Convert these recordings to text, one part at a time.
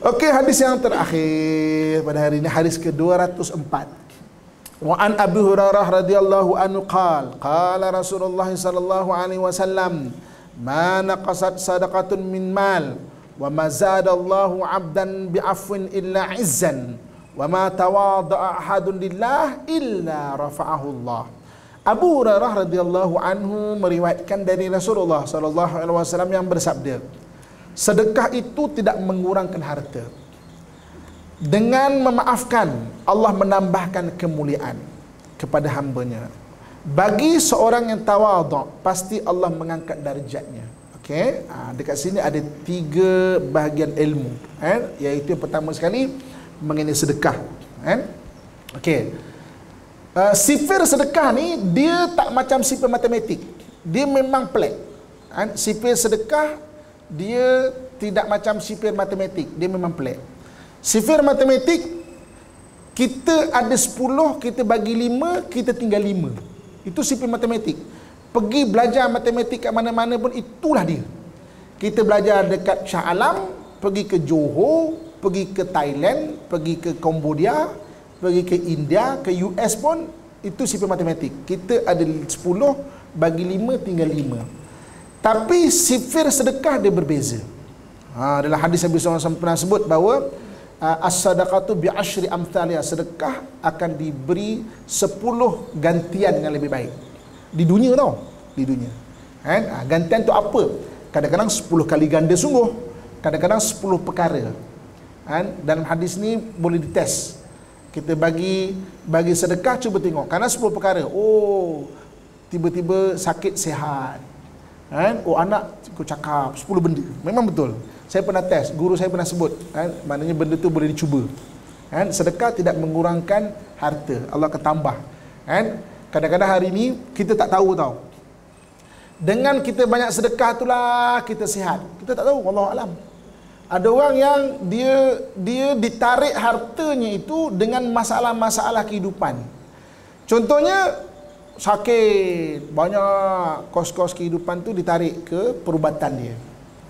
Okey, hadis yang terakhir pada hari ini hadis ke-204. Wa an Abi Hurairah radhiyallahu anhu qala qala Rasulullah sallallahu alaihi wasallam ma naqasat sadaqatun min mal wa ma zada Allahu 'abdan bi'afwin illa 'izzan wa ma tawada'a ahadun lillah illa rafa'ahu Allah. Abu Hurairah radhiyallahu anhu meriwayatkan dari Rasulullah sallallahu alaihi wasallam yang bersabda, sedekah itu tidak mengurangkan harta. Dengan memaafkan, Allah menambahkan kemuliaan kepada hambanya. Bagi seorang yang tawaduk, pasti Allah mengangkat darjatnya. Okey, ha, dekat sini ada tiga bahagian ilmu. Eh? Iaitu yang pertama sekali, mengenai sedekah. Eh? Okey, uh, sifir sedekah ni, dia tak macam sifir matematik. Dia memang pelik. Eh? Sifir sedekah, dia tidak macam sifir matematik. Dia memang pelik. Sifir matematik kita ada 10, kita bagi 5, kita tinggal 5. Itu sifir matematik. Pergi belajar matematik kat mana-mana pun itulah dia. Kita belajar dekat Shah Alam, pergi ke Johor, pergi ke Thailand, pergi ke Cambodia, pergi ke India, ke US pun itu sifir matematik. Kita ada 10, bagi 5, tinggal 5. Tapi sifir sedekah dia berbeza. Ha, dalam hadis Nabi SAW pernah sebut bahawa uh, as-sadaqatu bi asyri amthaliha sedekah akan diberi 10 gantian yang lebih baik. Di dunia tau di dunia. Kan? Ha, gantian tu apa? Kadang-kadang 10 kali ganda sungguh kadang-kadang 10 perkara. Kan? Dalam hadis ni boleh dites. Kita bagi bagi sedekah cuba tengok. Kerana 10 perkara oh tiba-tiba sakit sehat kan oh anak aku cakap 10 benda memang betul saya pernah test, guru saya pernah sebut, kan? maknanya benda tu boleh dicuba. Kan? Sedekah tidak mengurangkan harta, Allah akan tambah. Kan? Kadang-kadang hari ini kita tak tahu tau. Dengan kita banyak sedekah itulah kita sihat. Kita tak tahu, Allah alam. Ada orang yang dia dia ditarik hartanya itu dengan masalah-masalah kehidupan. Contohnya sakit, banyak kos-kos kehidupan tu ditarik ke perubatan dia.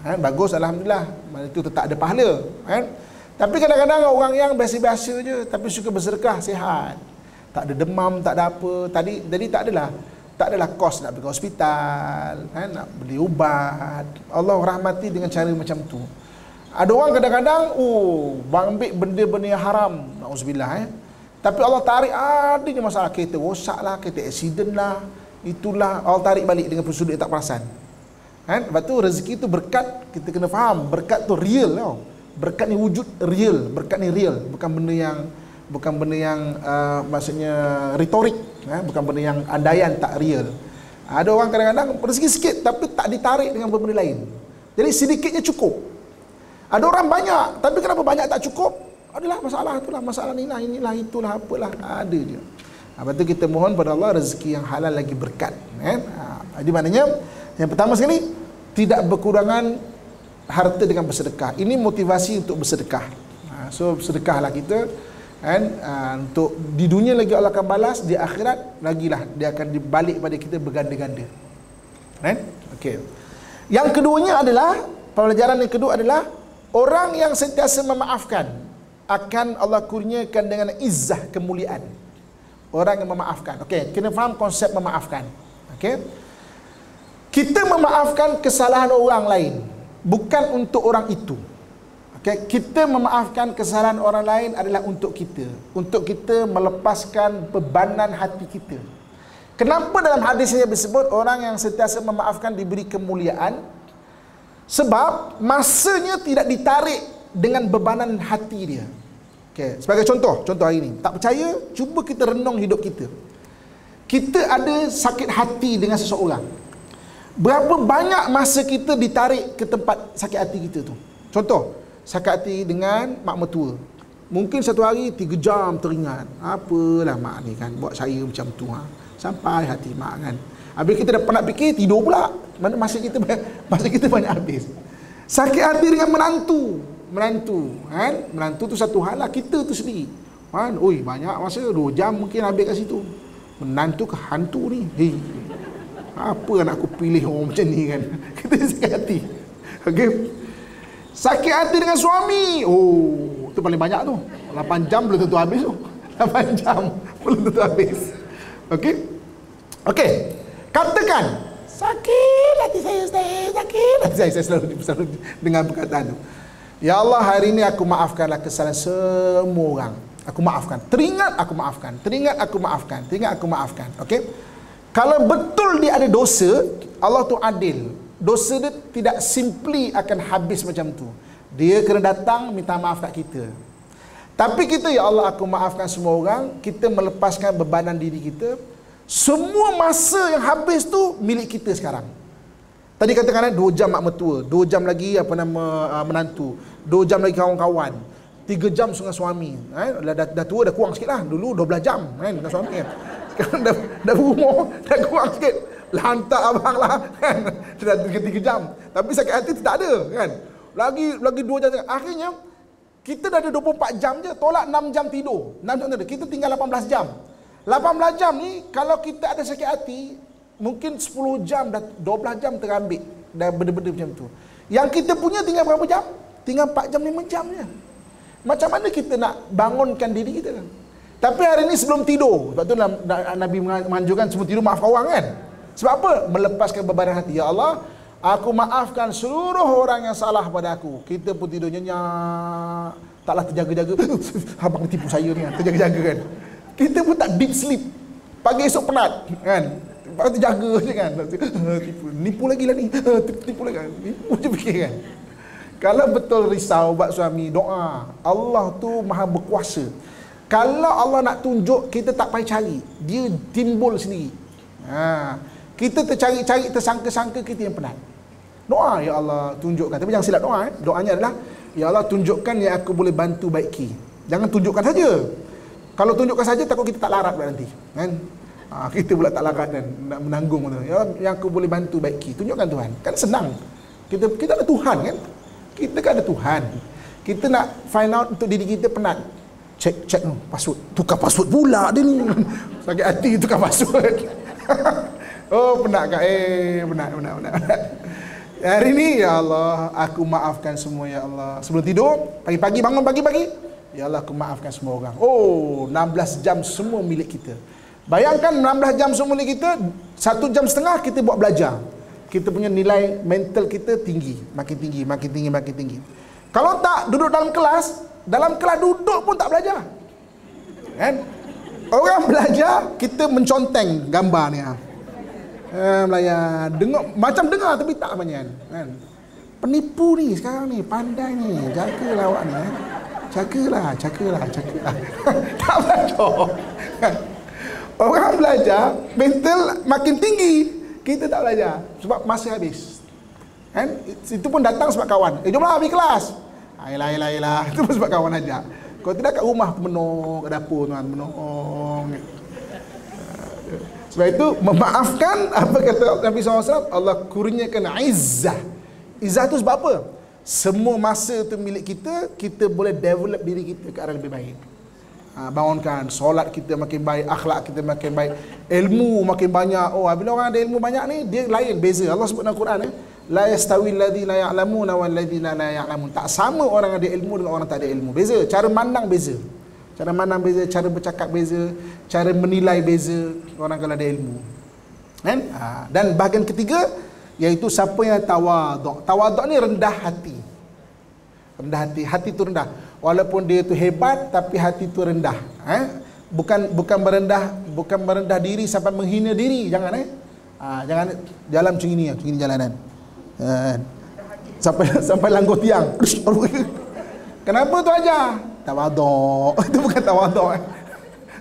Kan? bagus alhamdulillah. Itu tetap ada pahala kan? Tapi kadang-kadang orang yang biasa-biasa je tapi suka bersedekah sihat. Tak ada demam tak ada apa. Tadi jadi tak adalah tak adalah kos nak pergi hospital kan? Nak beli ubat. Allah rahmati dengan cara macam tu. Ada orang kadang-kadang oh ambil benda-benda yang haram. Nauzubillah eh tapi Allah tarik adanya masalah kereta rosak lah kereta accident lah itulah Allah tarik balik dengan persudut yang tak perasan Kan? Lepas tu rezeki tu berkat kita kena faham berkat tu real tau. Berkat ni wujud real, berkat ni real, bukan benda yang bukan benda yang uh, maksudnya retorik, eh? bukan benda yang andaian tak real. Ada orang kadang-kadang rezeki sikit tapi tak ditarik dengan benda lain. Jadi sedikitnya cukup. Ada orang banyak tapi kenapa banyak tak cukup? Adalah masalah itulah, masalah inilah, inilah, itulah, apalah. Ada je. Lepas tu kita mohon pada Allah rezeki yang halal lagi berkat. Eh? Ha, jadi maknanya yang pertama sekali, tidak berkurangan harta dengan bersedekah. Ini motivasi untuk bersedekah. Ha, so sedekahlah kita kan uh, untuk di dunia lagi Allah akan balas, di akhirat lagilah dia akan dibalik pada kita berganda-ganda. Kan? Okey. Yang keduanya adalah pelajaran yang kedua adalah orang yang sentiasa memaafkan akan Allah kurniakan dengan izzah kemuliaan. Orang yang memaafkan. Okey, kena faham konsep memaafkan. Okey. Kita memaafkan kesalahan orang lain bukan untuk orang itu. Okay? Kita memaafkan kesalahan orang lain adalah untuk kita, untuk kita melepaskan bebanan hati kita. Kenapa dalam hadis ini disebut orang yang sentiasa memaafkan diberi kemuliaan? Sebab masanya tidak ditarik dengan bebanan hati dia. Okay. Sebagai contoh, contoh hari ini. Tak percaya, cuba kita renung hidup kita. Kita ada sakit hati dengan seseorang. Berapa banyak masa kita ditarik ke tempat sakit hati kita tu? Contoh, sakit hati dengan mak mertua. Mungkin satu hari tiga jam teringat. Apalah mak ni kan buat saya macam tu ha. Sampai hati mak kan. Habis kita dah nak fikir tidur pula. Mana masa kita masa kita banyak habis. Sakit hati dengan menantu. Menantu, kan? Menantu tu satu hal lah kita tu sendiri. Kan? Oi, banyak masa 2 jam mungkin habis kat situ. Menantu ke hantu ni. Hei, apa nak aku pilih orang macam ni kan kita sakit hati okey Sakit hati dengan suami. Oh, itu paling banyak tu. 8 jam belum tentu habis tu. 8 jam belum tentu habis. Okey? Okey. Katakan sakit hati saya Ustaz, sakit hati saya. Saya selalu, selalu dengan perkataan tu. Ya Allah, hari ini aku maafkanlah kesalahan semua orang. Aku maafkan. Teringat aku maafkan. Teringat aku maafkan. Teringat aku maafkan. Okey? Kalau betul dia ada dosa, Allah tu adil. Dosa dia tidak simply akan habis macam tu. Dia kena datang minta maaf kat kita. Tapi kita ya Allah aku maafkan semua orang, kita melepaskan bebanan diri kita. Semua masa yang habis tu milik kita sekarang. Tadi katakan 2 eh, jam mak mertua, 2 jam lagi apa nama uh, menantu, 2 jam lagi kawan-kawan, 3 jam dengan suami. Eh? Dah, dah, dah tua dah kurang sikit lah. Dulu 12 jam kan, dengan suami kan. Sekarang dah, dah berumur, dah kurang sikit. Lantak abang lah kan. Dah 3 jam. Tapi sakit hati tak ada kan. Lagi lagi 2 jam. Akhirnya, kita dah ada 24 jam je. Tolak 6 jam tidur. 6 jam tidur. Kita tinggal 18 jam. 18 jam ni, kalau kita ada sakit hati, mungkin 10 jam, dah 12 jam terambil. Dah benda-benda macam tu. Yang kita punya tinggal berapa jam? Tinggal 4 jam, 5 jam je. Macam mana kita nak bangunkan diri kita kan? Tapi hari ini sebelum tidur, sebab tu Nabi menganjurkan semua tidur maafkan orang kan? Sebab apa? Melepaskan beban hati. Ya Allah, aku maafkan seluruh orang yang salah pada aku. Kita pun tidur nyenyak. Taklah terjaga-jaga. Abang tipu saya ni? Terjaga-jaga kan? Kita pun tak deep sleep. Pagi esok penat kan? Lepas jaga je kan? Tipu. Nipu lagi lah ni. Tipu, tipu lagi. Nipu je fikir kan? Kalau betul risau buat suami, doa. Allah tu maha berkuasa. Kalau Allah nak tunjuk, kita tak payah cari. Dia timbul sendiri. Ha. Kita tercari-cari, tersangka-sangka kita yang penat. Doa, Ya Allah, tunjukkan. Tapi jangan silap doa. Eh. Doanya adalah, Ya Allah, tunjukkan yang aku boleh bantu baiki. Jangan tunjukkan saja. Kalau tunjukkan saja, takut kita tak larat nanti. Kan? Ha, kita pula tak larat dan nak menanggung. Ya Allah, yang aku boleh bantu baiki. Tunjukkan Tuhan. Kan senang. Kita kita ada Tuhan kan? Kita kan ada Tuhan. Kita nak find out untuk diri kita penat. Cek, cek tu, password. Tukar password pula dia ni. Sakit hati tukar password. oh, penat kak? Eh, penat, penat, penat. Hari ni, Ya Allah, aku maafkan semua, Ya Allah. Sebelum tidur, pagi-pagi bangun pagi-pagi. Ya Allah, aku maafkan semua orang. Oh, 16 jam semua milik kita. Bayangkan 16 jam semua milik kita, satu jam setengah kita buat belajar kita punya nilai mental kita tinggi, makin tinggi, makin tinggi, makin tinggi. Kalau tak duduk dalam kelas, dalam kelas duduk pun tak belajar. Kan? Orang belajar, kita menconteng gambar ni. Ha. Eh, belajar. Dengar, macam dengar tapi tak banyak. Kan? Penipu ni sekarang ni, pandai ni. Jagalah awak ni. Eh. Jagalah, jagalah, jagalah. tak belajar. Orang belajar, mental makin tinggi. Kita tak belajar sebab masa habis. Kan? Itu pun datang sebab kawan. Eh jomlah habis kelas. Ayolah ayolah ayolah. Itu pun sebab kawan ajak. Kalau tidak kat rumah penuh kat dapur tuan penuh sebab itu memaafkan apa kata Nabi SAW Allah kurniakan izzah. Izzah itu sebab apa? Semua masa itu milik kita kita boleh develop diri kita ke arah lebih baik ha, bangunkan. Solat kita makin baik akhlak kita makin baik. Ilmu makin banyak. Oh bila orang ada ilmu banyak ni dia lain beza. Allah sebut dalam Quran eh. La yastawi alladhina ya'lamuna wal ladina la ya'lamun. Tak sama orang ada ilmu dengan orang tak ada ilmu. Beza. Cara mandang beza. Cara mandang beza cara bercakap beza cara menilai beza. Orang kalau ada ilmu. Kan? Ha, dan bahagian ketiga iaitu siapa yang tawaduk. Tawaduk ni rendah hati. Rendah hati. Hati tu rendah walaupun dia tu hebat tapi hati tu rendah eh bukan bukan merendah bukan merendah diri sampai menghina diri. Jangan eh? Ha, jangan jalan macam ini macam ini jalanan eh, sampai sampai langgar tiang. Kenapa tu aja tawaduk. Itu bukan tawaduk eh.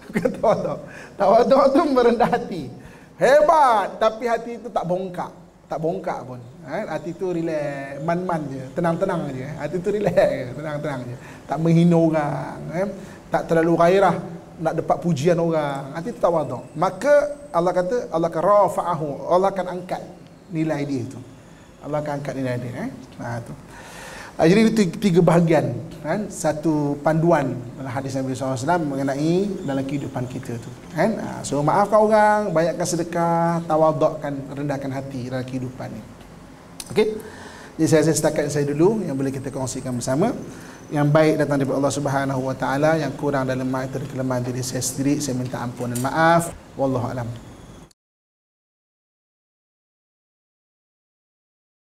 bukan tawaduk. Tawaduk tu merendah hati. Hebat tapi hati itu tak bongkak tak bongkak pun. Eh, hati tu relax. Man-man je. Tenang-tenang je. Hati tu relax tenang-tenang je. Tak menghina orang eh? tak terlalu gairah nak dapat pujian orang. Nanti tu tawaduk maka Allah kata Allah akan rafa'ahu. Allah akan angkat nilai dia itu Allah akan angkat nilai dia eh? ha, tu. Ha, jadi itu tiga bahagian kan? satu panduan dalam hadis Nabi SAW mengenai dalam kehidupan kita tu kan? Ha, so maafkan orang banyakkan sedekah tawadukkan rendahkan hati dalam kehidupan ni okay? Jadi saya rasa setakat saya dulu yang boleh kita kongsikan bersama. Yang baik datang daripada Allah Subhanahu Wa Taala, yang kurang dalam itu kelemahan diri saya sendiri. Saya minta ampun dan maaf. Wallahu a'lam.